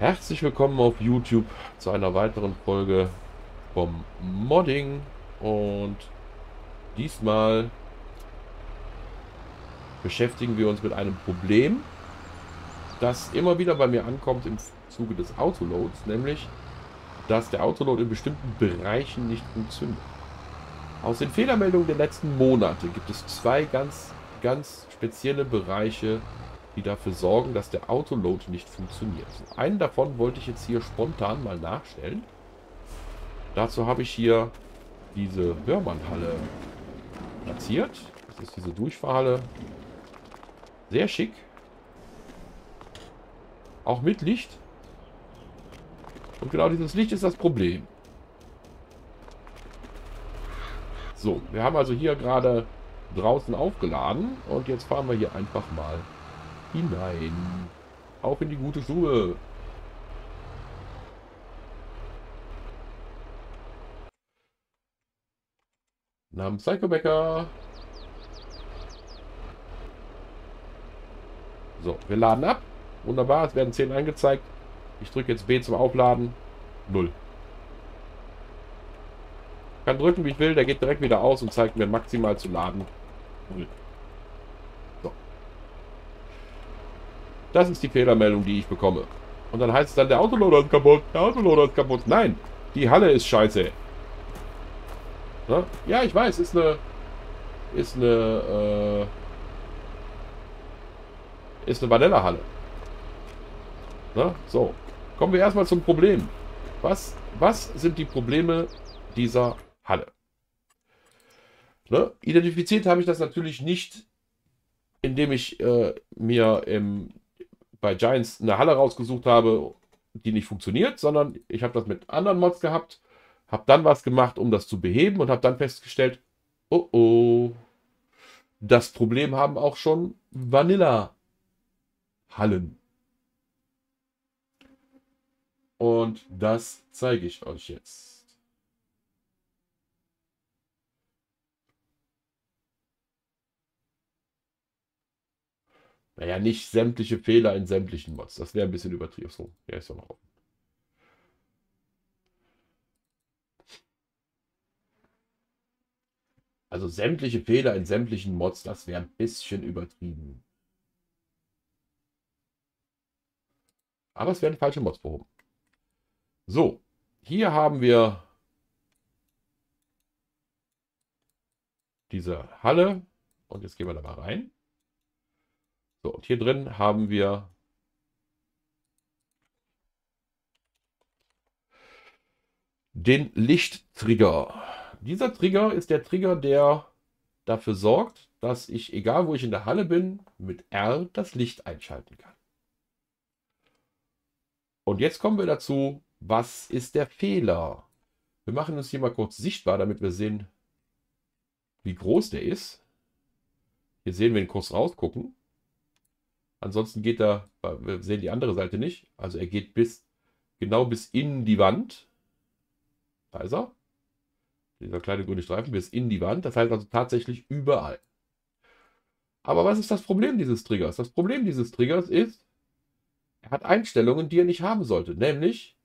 Herzlich willkommen auf YouTube zu einer weiteren Folge vom Modding und diesmal beschäftigen wir uns mit einem Problem, das immer wieder bei mir ankommt im Zuge des Autoloads, nämlich dass der Autoload in bestimmten Bereichen nicht funktioniert. Aus den Fehlermeldungen der letzten Monate gibt es zwei ganz, ganz spezielle Bereiche, die dafür sorgen, dass der Autoload nicht funktioniert. Einen davon wollte ich jetzt hier spontan mal nachstellen. Dazu habe ich hier diese Hörmannhalle platziert. Das ist diese Durchfahrhalle. Sehr schick. Auch mit Licht. Und genau dieses Licht ist das Problem. So, wir haben also hier gerade draußen aufgeladen und jetzt fahren wir hier einfach mal hinein. Auf in die gute Schuhe. Namens Psycho Becker. So, wir laden ab. Wunderbar, es werden 10 angezeigt. Ich drücke jetzt B zum Aufladen. Null. Kann drücken, wie ich will. Der geht direkt wieder aus und zeigt mir maximal zu laden. Null. Das ist die Fehlermeldung, die ich bekomme. Und dann heißt es dann, der Autoloader ist kaputt, der Autoloader ist kaputt. Nein, die Halle ist scheiße. Ja, ich weiß, ist eine... Ist eine... Äh, ist eine Vanilla-Halle. So, kommen wir erstmal zum Problem. Was, was sind die Probleme dieser Halle? Ne? Identifiziert habe ich das natürlich nicht, indem ich äh, mir im bei Giants eine Halle rausgesucht habe, die nicht funktioniert, sondern ich habe das mit anderen Mods gehabt, habe dann was gemacht, um das zu beheben und habe dann festgestellt, oh oh, das Problem haben auch schon Vanilla-Hallen. Und das zeige ich euch jetzt. Naja, nicht sämtliche Fehler in sämtlichen Mods. Das wäre ein bisschen übertrieben. So, der ist ja noch offen. Also sämtliche Fehler in sämtlichen Mods, das wäre ein bisschen übertrieben. Aber es werden falsche Mods behoben. So, hier haben wir diese Halle. Und jetzt gehen wir da mal rein. So, und hier drin haben wir den Lichttrigger. Dieser Trigger ist der Trigger, der dafür sorgt, dass ich, egal wo ich in der Halle bin, mit R das Licht einschalten kann. Und jetzt kommen wir dazu, was ist der Fehler? Wir machen uns hier mal kurz sichtbar, damit wir sehen, wie groß der ist. Hier sehen wir ihn kurz rausgucken. Ansonsten geht er, wir sehen die andere Seite nicht, also er geht bis, genau bis in die Wand. Da ist er. Dieser kleine grüne Streifen bis in die Wand. Das heißt also tatsächlich überall. Aber was ist das Problem dieses Triggers? Das Problem dieses Triggers ist, er hat Einstellungen, die er nicht haben sollte. Nämlich,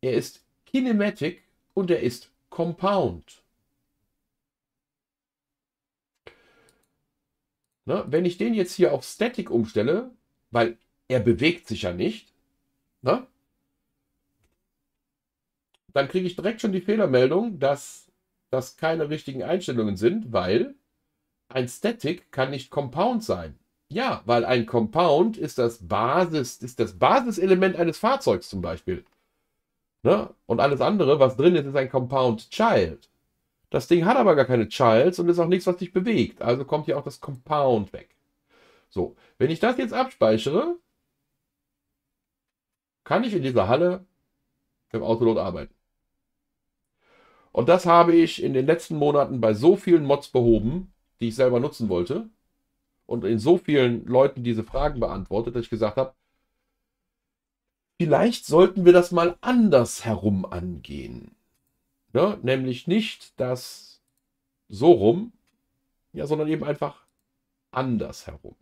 er ist Kinematic und er ist Compound. Ne? Wenn ich den jetzt hier auf Static umstelle, weil er bewegt sich ja nicht, ne? dann kriege ich direkt schon die Fehlermeldung, dass das keine richtigen Einstellungen sind, weil ein Static kann nicht Compound sein. Ja, weil ein Compound ist das Basis, ist das Basiselement eines Fahrzeugs zum Beispiel. Ne? Und alles andere, was drin ist, ist ein Compound Child. Das Ding hat aber gar keine Childs und ist auch nichts, was sich bewegt. Also kommt hier auch das Compound weg. So, wenn ich das jetzt abspeichere, kann ich in dieser Halle im Autoload arbeiten. Und das habe ich in den letzten Monaten bei so vielen Mods behoben, die ich selber nutzen wollte. Und in so vielen Leuten diese Fragen beantwortet, dass ich gesagt habe, vielleicht sollten wir das mal anders herum angehen. Ne? Nämlich nicht das so rum, ja, sondern eben einfach anders herum.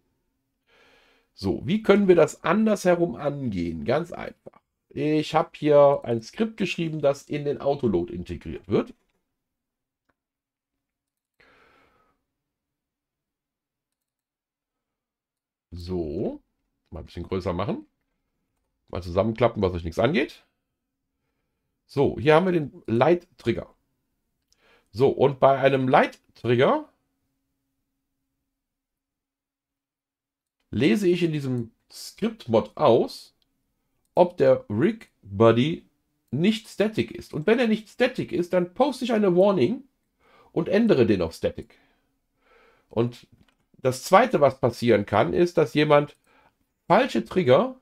So, wie können wir das anders herum angehen? Ganz einfach. Ich habe hier ein Skript geschrieben, das in den Autoload integriert wird. So, mal ein bisschen größer machen. Mal zusammenklappen, was euch nichts angeht. So, hier haben wir den Light-Trigger. So, und bei einem Light-Trigger lese ich in diesem Script-Mod aus, ob der Rig Buddy nicht static ist. Und wenn er nicht static ist, dann poste ich eine Warning und ändere den auf static. Und das zweite, was passieren kann, ist, dass jemand falsche Trigger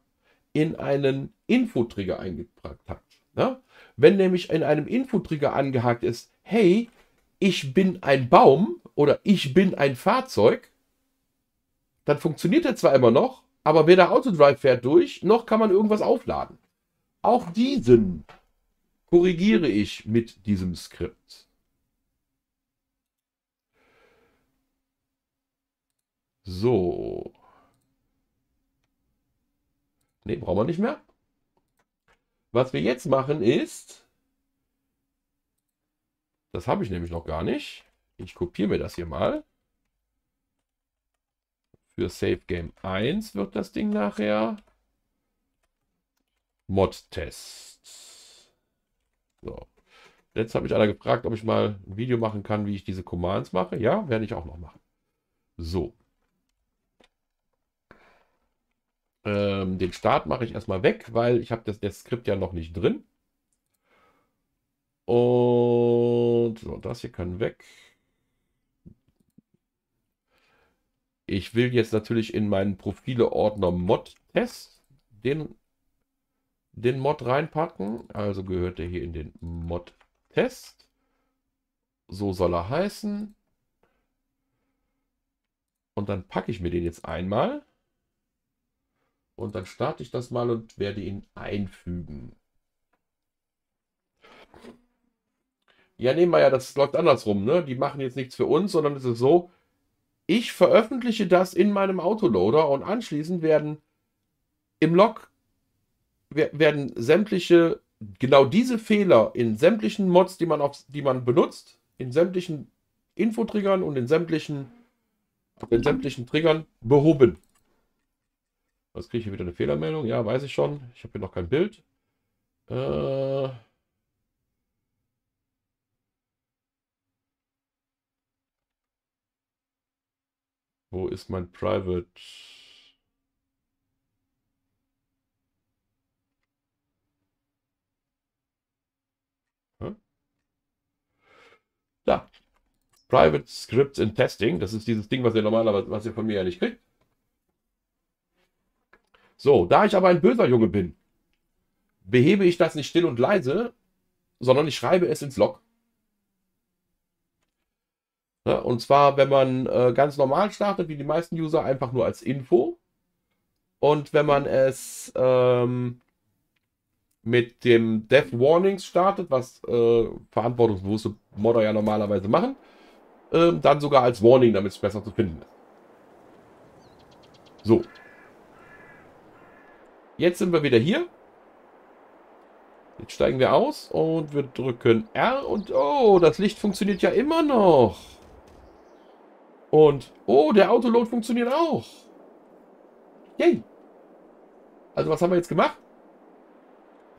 in einen Info-Trigger eingepackt hat. Ne? Wenn nämlich in einem Info-Trigger angehakt ist, hey, ich bin ein Baum oder ich bin ein Fahrzeug, dann funktioniert er zwar immer noch, aber weder Autodrive fährt durch, noch kann man irgendwas aufladen. Auch diesen korrigiere ich mit diesem Skript. So. Ne, brauchen wir nicht mehr. Was wir jetzt machen ist, das habe ich nämlich noch gar nicht. Ich kopiere mir das hier mal. Für Save Game 1 wird das Ding nachher. Mod-Test. So. Jetzt habe ich einer gefragt, ob ich mal ein Video machen kann, wie ich diese Commands mache. Ja, werde ich auch noch machen. So. Ähm, den Start mache ich erstmal weg, weil ich habe das, das Skript ja noch nicht drin. Und so, das hier kann weg. Ich will jetzt natürlich in meinen Profile-Ordner Mod-Test den, den Mod reinpacken. Also gehört er hier in den Mod-Test. So soll er heißen. Und dann packe ich mir den jetzt einmal. Und dann starte ich das mal und werde ihn einfügen. Ja, nehmen wir ja, das läuft andersrum. Ne? Die machen jetzt nichts für uns, sondern es ist so, ich veröffentliche das in meinem Autoloader und anschließend werden im Log werden sämtliche, genau diese Fehler in sämtlichen Mods, die man, auf, die man benutzt, in sämtlichen Infotriggern und in sämtlichen, in sämtlichen Triggern behoben. Was kriege ich hier wieder eine Fehlermeldung? Ja, weiß ich schon. Ich habe hier noch kein Bild. Äh Wo ist mein Private? Da. Private Scripts in Testing. Das ist dieses Ding, was ihr normalerweise, was ihr von mir ja nicht kriegt. So, da ich aber ein böser Junge bin, behebe ich das nicht still und leise, sondern ich schreibe es ins Log. Ja, und zwar, wenn man äh, ganz normal startet, wie die meisten User, einfach nur als Info. Und wenn man es ähm, mit dem Death Warnings startet, was äh, verantwortungsbewusste Modder ja normalerweise machen, äh, dann sogar als Warning, damit es besser zu finden ist. So, Jetzt sind wir wieder hier. Jetzt steigen wir aus und wir drücken R und oh, das Licht funktioniert ja immer noch. Und oh, der Autoload funktioniert auch. Yay. Also was haben wir jetzt gemacht?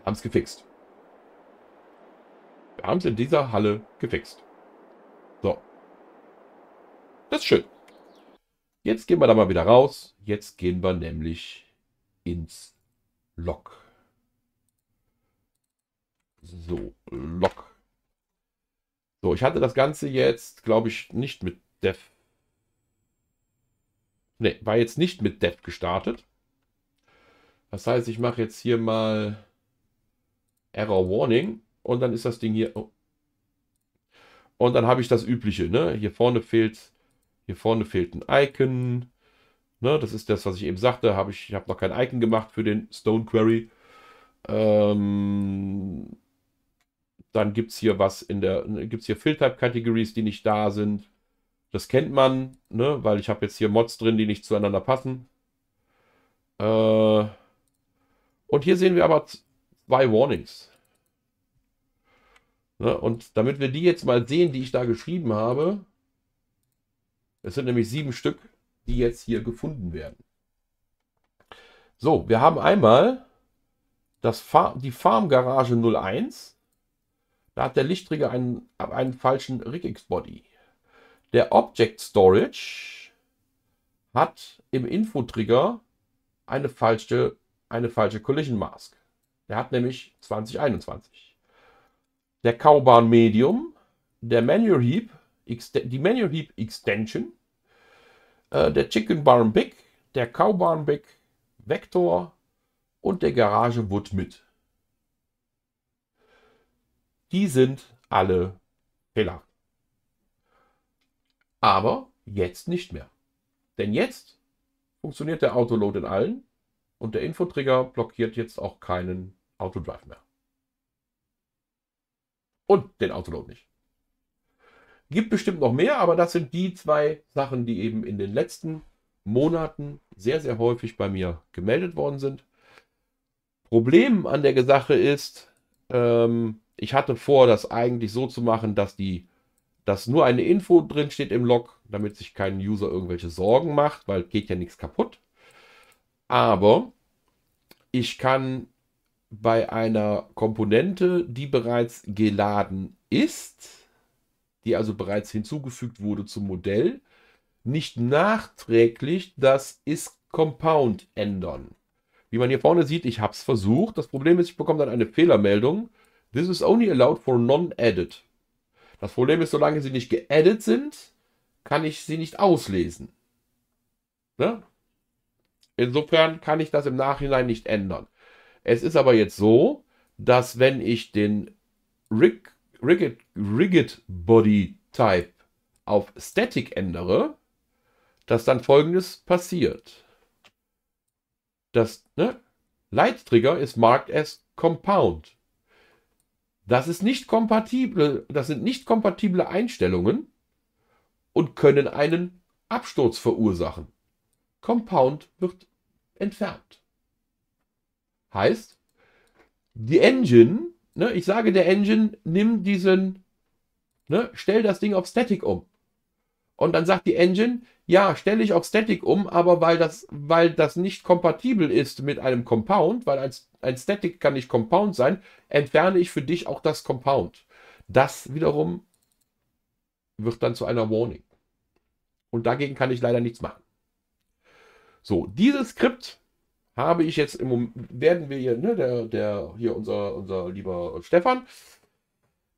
Haben es gefixt. Wir haben es in dieser Halle gefixt. So. Das ist schön. Jetzt gehen wir da mal wieder raus. Jetzt gehen wir nämlich ins Log. So, Log. So, ich hatte das Ganze jetzt, glaube ich, nicht mit Dev. Ne, war jetzt nicht mit Dev gestartet. Das heißt, ich mache jetzt hier mal Error Warning und dann ist das Ding hier. Oh. Und dann habe ich das übliche, ne? Hier vorne fehlt, hier vorne fehlt ein Icon. Ne, das ist das, was ich eben sagte. Hab ich ich habe noch kein Icon gemacht für den Stone Query. Ähm, dann gibt es hier was in der, gibt es hier Fill-Type-Categories, die nicht da sind. Das kennt man, ne, weil ich habe jetzt hier Mods drin, die nicht zueinander passen. Äh, und hier sehen wir aber zwei Warnings. Ne? Und damit wir die jetzt mal sehen, die ich da geschrieben habe, es sind nämlich sieben Stück, die jetzt hier gefunden werden. So, wir haben einmal das Far die Farmgarage 01. Da hat der Lichtträger einen, einen falschen RigX-Body. Der Object Storage hat im Infotrigger eine falsche, eine falsche Collision Mask. Der hat nämlich 2021. Der Cowbarn Medium, der Manual Heap, die Manual Heap Extension, äh, der Chicken Barn Big, der Cowbarn Big, Vector und der Garage Wood mit. Die sind alle fehlerhaft. Aber jetzt nicht mehr. Denn jetzt funktioniert der Autoload in allen und der Infotrigger blockiert jetzt auch keinen Autodrive mehr. Und den Autoload nicht. Gibt bestimmt noch mehr, aber das sind die zwei Sachen, die eben in den letzten Monaten sehr, sehr häufig bei mir gemeldet worden sind. Problem an der Sache ist, ähm, ich hatte vor, das eigentlich so zu machen, dass die, dass nur eine Info drin steht im Log, damit sich kein User irgendwelche Sorgen macht, weil geht ja nichts kaputt. Aber ich kann bei einer Komponente, die bereits geladen ist, die also bereits hinzugefügt wurde zum Modell, nicht nachträglich das is-Compound ändern. Wie man hier vorne sieht, ich habe es versucht. Das Problem ist, ich bekomme dann eine Fehlermeldung. This is only allowed for non-edit. Das Problem ist, solange sie nicht geedit sind, kann ich sie nicht auslesen. Ne? Insofern kann ich das im Nachhinein nicht ändern. Es ist aber jetzt so, dass wenn ich den Rig, Rigid, Rigid Body Type auf Static ändere, dass dann folgendes passiert. Das ne, Light Trigger ist marked as Compound. Das ist nicht kompatibel, das sind nicht kompatible Einstellungen und können einen Absturz verursachen. Compound wird entfernt. Heißt, die Engine, ne, ich sage der Engine, nimm diesen, ne, stell das Ding auf Static um. Und dann sagt die Engine, ja, stelle ich auf Static um, aber weil das, weil das nicht kompatibel ist mit einem Compound, weil ein, ein Static kann nicht Compound sein, entferne ich für dich auch das Compound. Das wiederum wird dann zu einer Warning. Und dagegen kann ich leider nichts machen. So, dieses Skript habe ich jetzt im Moment, werden wir hier, ne, der, der, hier unser, unser lieber Stefan,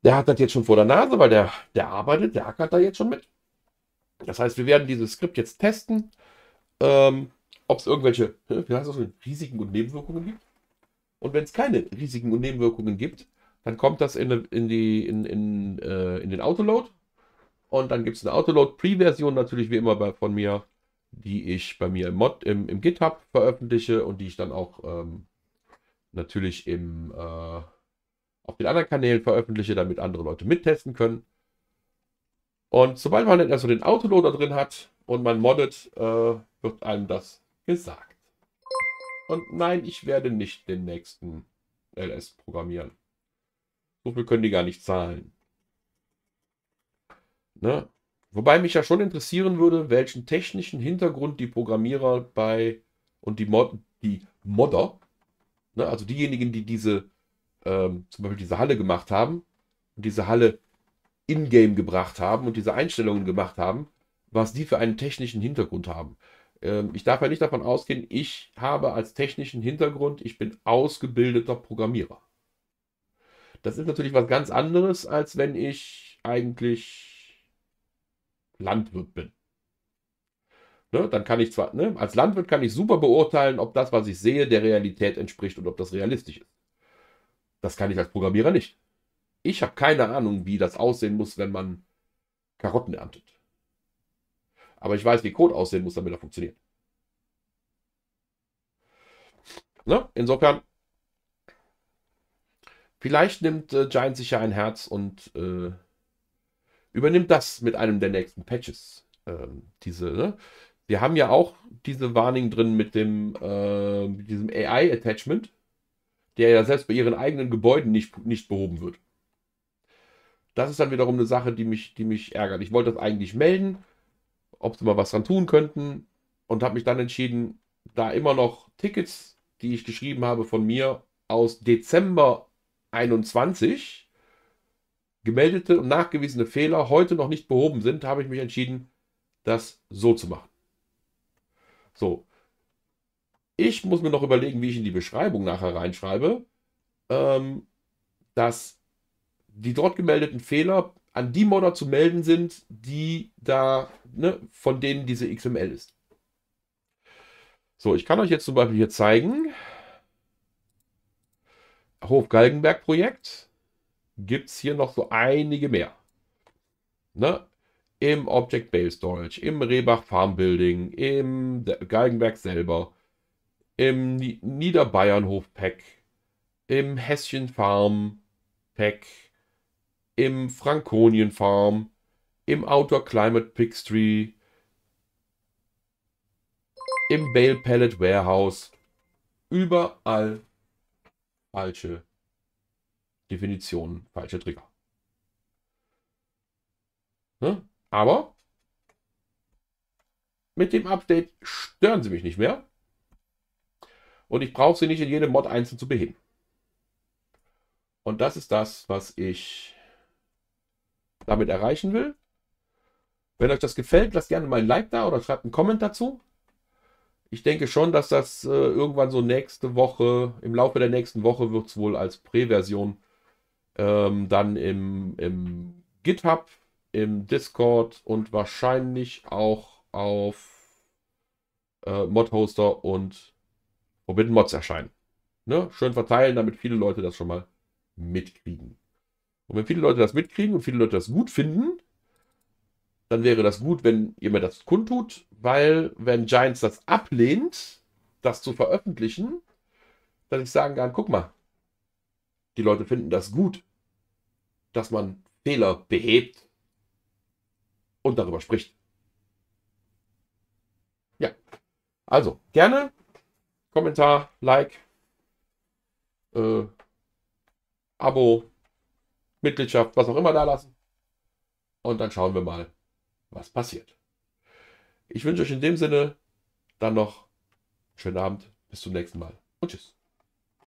der hat das jetzt schon vor der Nase, weil der, der arbeitet, der ackert da jetzt schon mit. Das heißt, wir werden dieses Skript jetzt testen, ähm, ob es irgendwelche wie heißt das, Risiken und Nebenwirkungen gibt. Und wenn es keine Risiken und Nebenwirkungen gibt, dann kommt das in, in, die, in, in, äh, in den Autoload. Und dann gibt es eine Autoload-Pre-Version natürlich wie immer bei, von mir, die ich bei mir im, Mod, im, im GitHub veröffentliche und die ich dann auch ähm, natürlich im, äh, auf den anderen Kanälen veröffentliche, damit andere Leute mittesten können. Und sobald man also den Autoloader drin hat und man moddet, äh, wird einem das gesagt. Und nein, ich werde nicht den nächsten LS programmieren. So viel können die gar nicht zahlen. Ne? Wobei mich ja schon interessieren würde, welchen technischen Hintergrund die Programmierer bei und die, Mod, die Modder, ne, also diejenigen, die diese ähm, zum Beispiel diese Halle gemacht haben und diese Halle in-game gebracht haben und diese Einstellungen gemacht haben, was die für einen technischen Hintergrund haben. Ähm, ich darf ja nicht davon ausgehen, ich habe als technischen Hintergrund, ich bin ausgebildeter Programmierer. Das ist natürlich was ganz anderes, als wenn ich eigentlich Landwirt bin. Ne, dann kann ich zwar, ne, als Landwirt kann ich super beurteilen, ob das, was ich sehe, der Realität entspricht und ob das realistisch ist. Das kann ich als Programmierer nicht. Ich habe keine Ahnung, wie das aussehen muss, wenn man Karotten erntet. Aber ich weiß, wie Code aussehen muss, damit er funktioniert. Ne? Insofern, vielleicht nimmt äh, Giant sich ja ein Herz und äh, übernimmt das mit einem der nächsten Patches. Ähm, diese, ne? Wir haben ja auch diese Warning drin mit dem äh, diesem AI-Attachment. der ja selbst bei ihren eigenen Gebäuden nicht, nicht behoben wird. Das ist dann wiederum eine Sache, die mich, die mich ärgert. Ich wollte das eigentlich melden, ob sie mal was dran tun könnten und habe mich dann entschieden, da immer noch Tickets, die ich geschrieben habe von mir aus Dezember 21, gemeldete und nachgewiesene Fehler heute noch nicht behoben sind, habe ich mich entschieden, das so zu machen. So. Ich muss mir noch überlegen, wie ich in die Beschreibung nachher reinschreibe, ähm, dass die dort gemeldeten Fehler an die Modder zu melden sind, die da, ne, von denen diese XML ist. So, ich kann euch jetzt zum Beispiel hier zeigen. Hof-Galgenberg-Projekt. Gibt es hier noch so einige mehr. Ne? Im Object Bale Storage, im Rehbach Farm Building, im Galgenberg selber, im Niederbayernhof Pack, im Hässchen Farm Pack, im Frankonien Farm, im Outdoor Climate Pixtree, im Bale Pallet Warehouse. Überall falsche Definitionen, falsche Trigger. Ne? Aber mit dem Update stören sie mich nicht mehr. Und ich brauche sie nicht in jedem Mod einzeln zu beheben. Und das ist das, was ich damit erreichen will. Wenn euch das gefällt, lasst gerne mal ein Like da oder schreibt einen Comment dazu ich denke schon, dass das äh, irgendwann so nächste Woche, im Laufe der nächsten Woche wird es wohl als Präversion ähm, dann im, im GitHub, im Discord und wahrscheinlich auch auf äh, Modhoster und Forbidden Mods erscheinen. Ne? Schön verteilen, damit viele Leute das schon mal mitkriegen. Und wenn viele Leute das mitkriegen und viele Leute das gut finden, dann wäre das gut, wenn ihr mir das kundtut, weil wenn Giants das ablehnt, das zu veröffentlichen, dass ich sagen kann, guck mal, die Leute finden das gut, dass man Fehler behebt und darüber spricht. Ja, also gerne Kommentar, Like, äh, Abo, Mitgliedschaft, was auch immer da lassen. Und dann schauen wir mal, was passiert. Ich wünsche euch in dem Sinne dann noch einen schönen Abend. Bis zum nächsten Mal und tschüss.